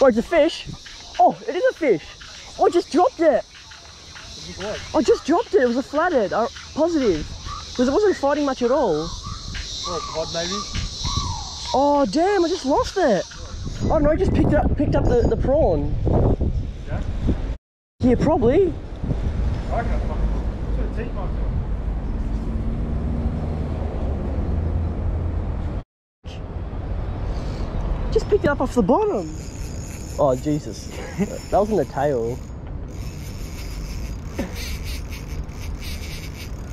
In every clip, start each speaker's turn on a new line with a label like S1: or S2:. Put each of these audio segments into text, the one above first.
S1: Oh, it's a fish. Oh, it is a fish. Oh, I just dropped it. I just dropped it. It was a flathead. Uh, positive. Because it wasn't fighting much at all.
S2: Or a cod maybe.
S1: Oh, damn. I just lost it. Oh, no. I just picked up picked up the, the prawn.
S2: Yeah?
S1: Yeah, probably.
S2: I reckon it's fucking. It's got a teeth mark on
S1: Just picked it up off the bottom. Oh, Jesus. that was in the tail.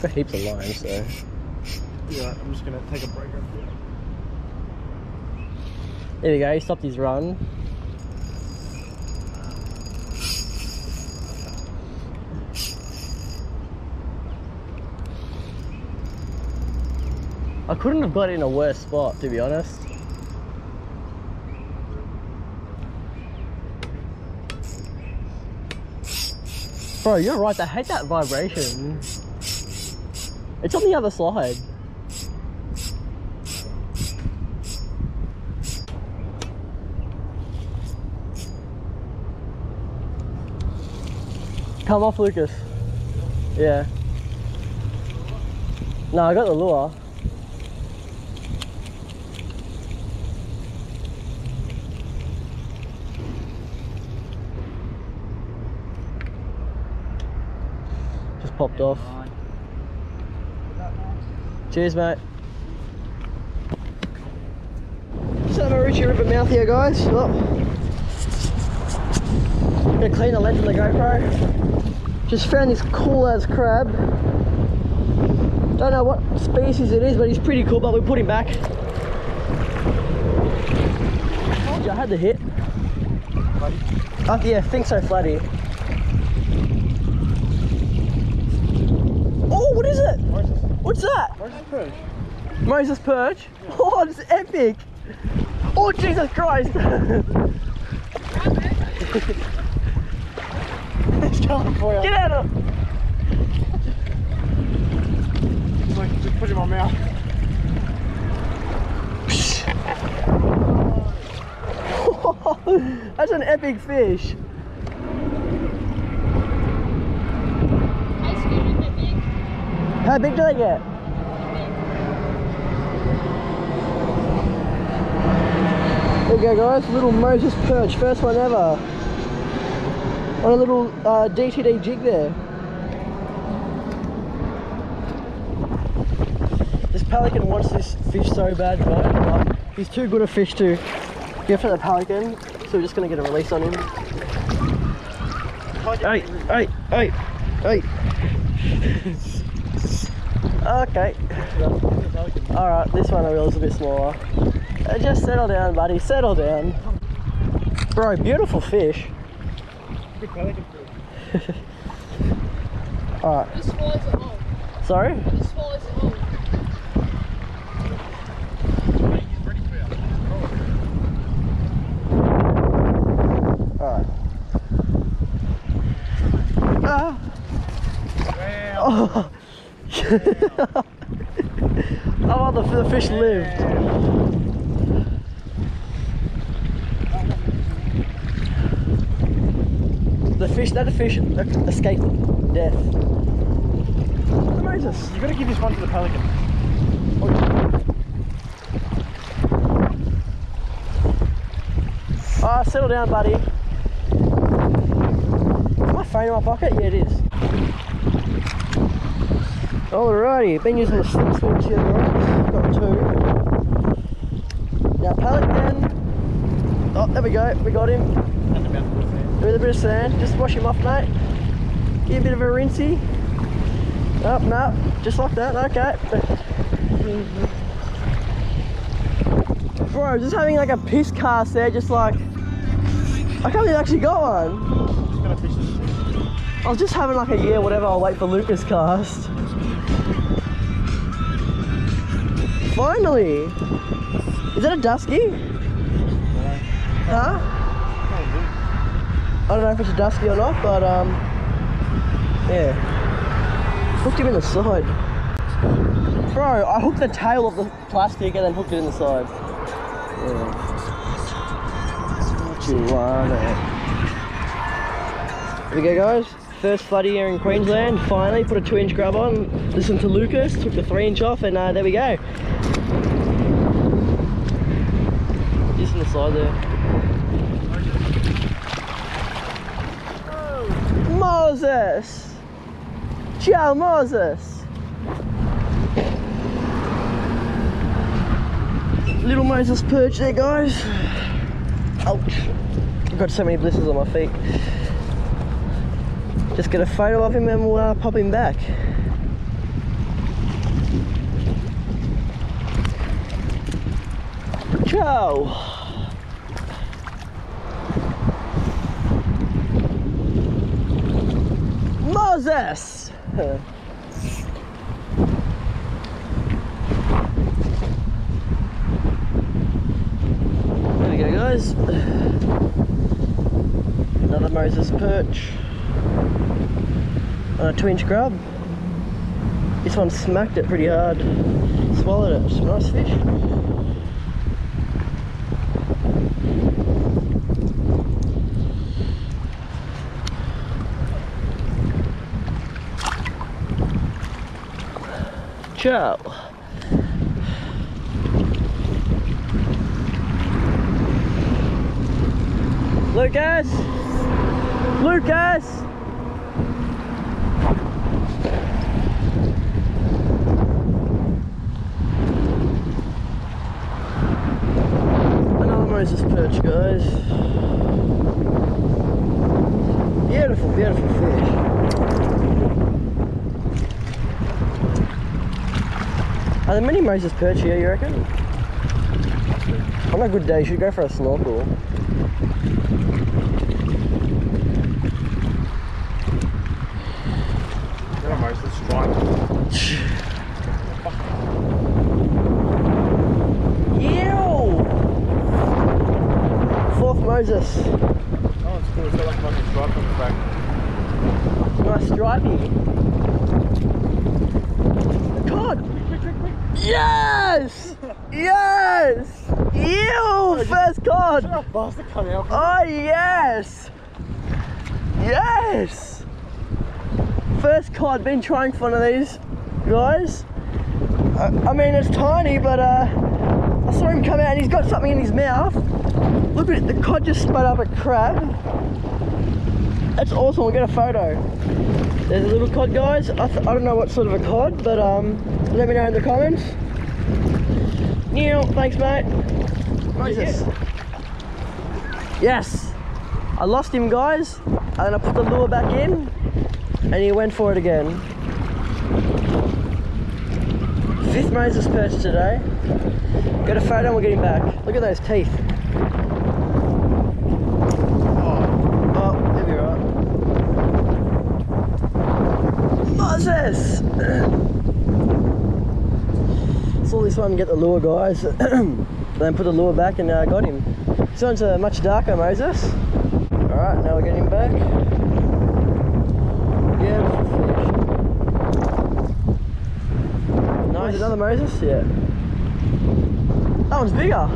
S1: Got heaps of lines, so.
S2: Yeah, I'm just gonna take a break real quick.
S1: There we go, he stopped his run. I couldn't have got in a worse spot, to be honest. Bro, you're right, I hate that vibration. It's on the other side. Come off, Lucas. Yeah. No, I got the lure. Popped off. Cheers, mate. Just have Maroochy River mouth here, guys. Look. Gonna clean the lens on the GoPro. Just found this cool as crab. Don't know what species it is, but he's pretty cool, but we put him back. I had the hit. Oh, yeah, I think so, Flatty. Oh, what is it? What's that?
S2: The perch?
S1: Moses Perch? Oh, it's epic! Oh, Jesus Christ!
S2: It's coming for you.
S1: Get out of
S2: just put it in my mouth.
S1: That's an epic fish.
S3: Ice cream, is it big?
S1: How big do they get? There you go guys, little Moses perch, first one ever. On a little uh, DTD jig there. This pelican wants this fish so bad but he's too good a fish to go for the pelican, so we're just gonna get a release on him. Hey, hey, hey, hey. Okay. Alright, this one I realize is a bit smaller. Uh, just settle down, buddy. Settle down. Bro, beautiful fish. Alright,
S3: This swallows it whole.
S1: sorry?
S3: This swallows it whole.
S2: Mate, he's ready for you.
S1: Alright. Ah.
S2: Wow.
S1: Oh. oh, the, the fish lived. The fish, that the fish escaped death. Moses.
S2: You gotta give this one to the pelican.
S1: Ah, settle down, buddy. Is my phone in my pocket? Yeah, it is. Alrighty, been using the slip switch here, guys. Got two. Now, pelican. Oh, there we go. We got him.
S2: And about.
S1: With a bit of sand. Just wash him off, mate. Give him a bit of a rinsey. Oh, no. Just like that. Okay. Bro, just having like a piss cast there, just like. I can't believe I actually got one.
S2: Just gonna fish this.
S1: I was just having like a year, whatever, I'll wait for Lucas cast. Finally! Is that a dusky? Huh? I don't know if it's a dusky or not, but um, yeah. Hooked him in the side. Bro, I hooked the tail of the plastic and then hooked it in the side. Yeah. Oh, Love it. Here we go, guys. First flatty here in Queensland. Finally, put a two-inch grub on. Listen to Lucas. Took the three-inch off, and uh, there we go. Just on the side there. Moses! Ciao, Moses! Little Moses perch there, guys. Ouch. I've got so many blisters on my feet. Just get a photo of him and we'll uh, pop him back. Ciao! Moses! There we go guys. Another Moses perch. On a two inch grub. This one smacked it pretty hard. Swallowed it. Some nice fish. Ciao. Lucas! Lucas! Another Moses perch, guys. Beautiful, beautiful fish. Are there many Moses perch here, you reckon? On a good day, you should go for a snorkel.
S2: They're almost the stripe.
S1: Ew! Fourth Moses.
S2: Oh, it's cool. It's got like a fucking stripe on the back.
S1: Stripey. Cod! Yes! Yes! Ew! First cod!
S2: Shut up, bastard, come out.
S1: Oh yes! Yes! First cod, been trying for one of these guys. I, I mean it's tiny but uh, I saw him come out and he's got something in his mouth. Look at it, the cod just spat up a crab. That's awesome, we'll get a photo. There's a little cod guys. I, I don't know what sort of a cod, but um, let me know in the comments. Neil, thanks mate. Moses. Yes. I lost him guys, and I put the lure back in, and he went for it again. Fifth Moses perch today. Got a photo and we'll get him back. Look at those teeth. Oh, oh, he'll be Moses! Saw this one get the lure, guys. then put the lure back and uh, got him. This one's uh, much darker, Moses. Alright, now we're getting him back. Fish. Nice. Another Moses? Yeah. That one's bigger.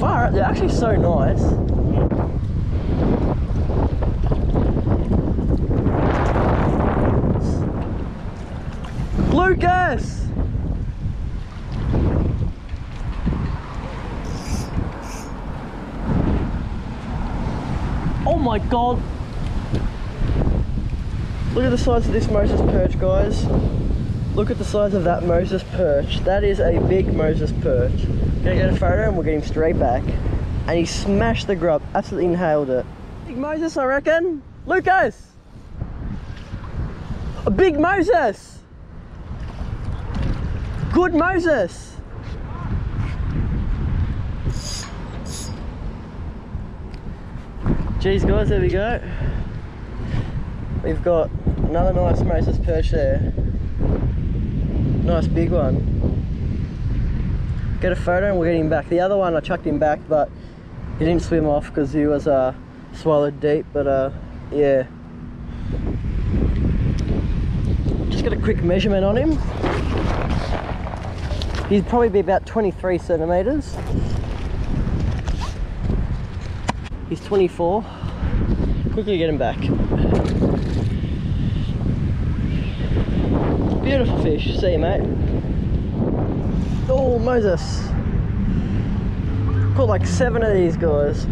S1: Far out, they're actually so nice. Lucas! Oh my god! Look at the size of this Moses perch, guys. Look at the size of that Moses perch. That is a big Moses perch. Gonna get a photo and we'll get him straight back. And he smashed the grub, absolutely inhaled it. Big Moses, I reckon. Lucas! A big Moses! Good Moses! Geez guys, there we go. We've got another nice Moses perch there. Nice big one. Get a photo and we'll get him back. The other one I chucked him back but he didn't swim off because he was uh, swallowed deep, but uh, yeah. Just got a quick measurement on him. He'd probably be about 23 centimeters. He's 24. Quickly get him back. Beautiful fish. See you, mate. Oh, Moses. Caught like seven of these guys.